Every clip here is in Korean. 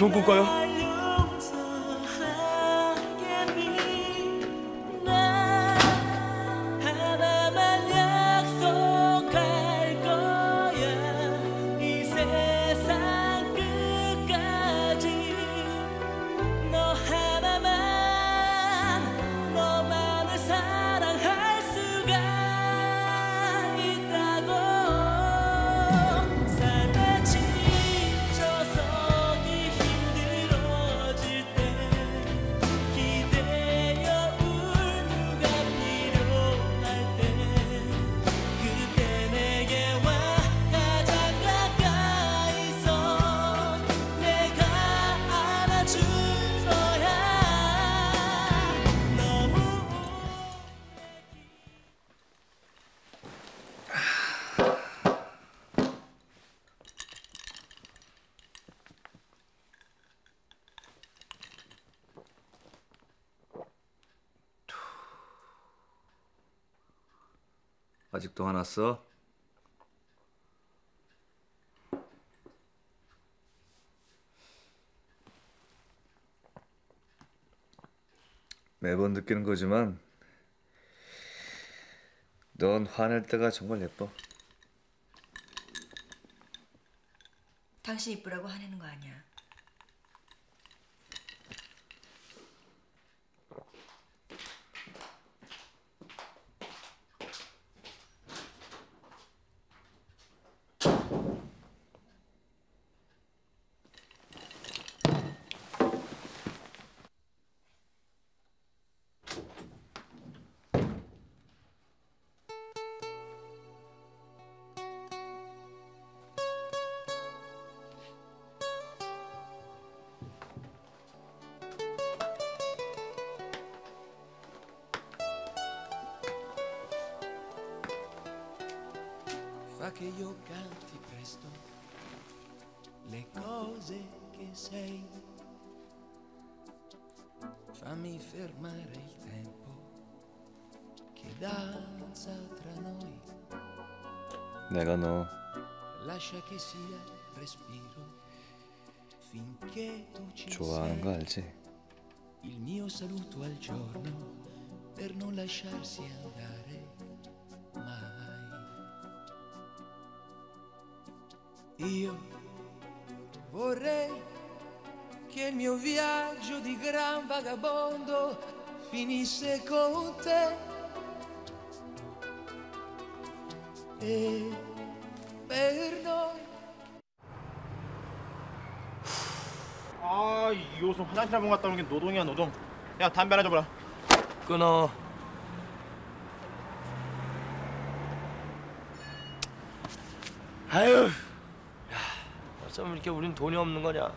좋은 꿈 꿔요. 아직도 안 왔어? 매번 느끼는 거지만 넌 화낼 때가 정말 예뻐. 당신 이쁘라고 화내는 거 아니야. fa che io canti presto le cose che sei. Fammi fermare il tempo che danza tra noi. 내가 너 Lascia che sia respiro finché tu ci 좋아하는 거 sei. 알지? Il mio saluto al giorno per non lasciarsi andare mai. Io vorrei che il mio viaggio di gran vagabondo finisse con te. E per noi 아, 이 옷은 화장실 한번 갔다 오는 게 노동이야, 노동. 야, 담배 하나 줘봐라. 끊어. 아유, 야, 어쩜 이렇게 우린 돈이 없는 거냐?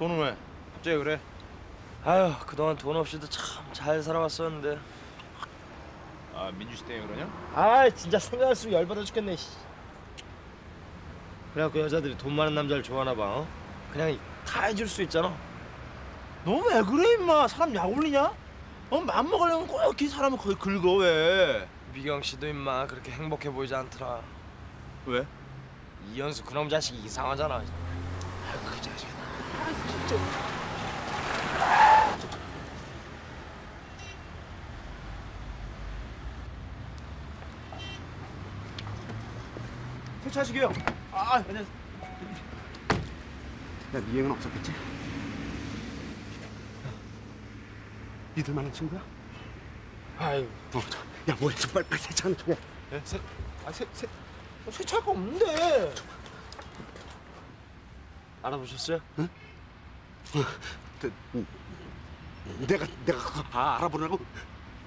돈은 왜? 갑자기 그래? 아유, 그동안 돈 없이도 참 잘 살아왔었는데. 아, 민주시 때문에 그러냐? 아, 진짜 생각할수록 열받아 죽겠네. 씨. 그래갖고 여자들이 돈 많은 남자를 좋아하나 봐. 어? 그냥 다 해줄 수 있잖아. 너 왜 그래, 임마? 사람 약 올리냐? 어, 맘 먹으려면 꼭 이렇게 사람을 거의 긁어, 왜? 미경 씨도 임마 그렇게 행복해 보이지 않더라. 왜? 이현수 그놈 자식이 이상하잖아. 아이고, 그 자식아. 세차식이요. 아, 안녕. 야, 네 얘는 없었겠지? 니들 만한 친구야? 아유, 어, 저, 야, 뭐야, 저 빨리, 빨리 세차하는 척해. 예? 세, 아, 세, 세, 어, 세차할 거 없는데. 알아보셨어요? 그, 음, 내가, 내가 그거 아, 알아보려고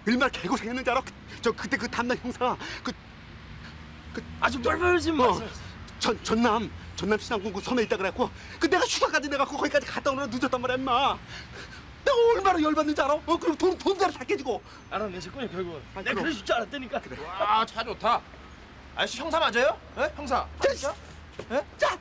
얼마나 개고생했는지 알아? 그, 저 그때 그 담당 형사, 그, 그 아주 뻘뻘지 어, 마. 전 전남 전남 신안군 그 섬에 있다 그랬고 그 내가 휴가까지 내가 그 거기까지 갔다 오느라 늦었단 말이야 임마 내가 얼마나 열받는지 알아? 어 그럼 돈 돈대로 다 깨지고 알아내셨군요 결국은. 아, 내가. 그러실 줄 알았다니까. 와, 차 좋다. 아저씨 형사 맞아요? 예? 형사. 자, 자